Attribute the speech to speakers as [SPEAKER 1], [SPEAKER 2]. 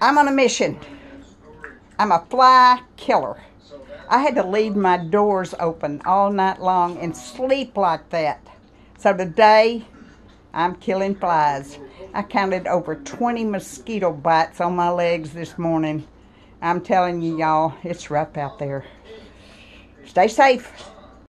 [SPEAKER 1] I'm on a mission. I'm a fly killer. I had to leave my doors open all night long and sleep like that. So today, I'm killing flies. I counted over 20 mosquito bites on my legs this morning. I'm telling you, y'all, it's rough out there. Stay safe.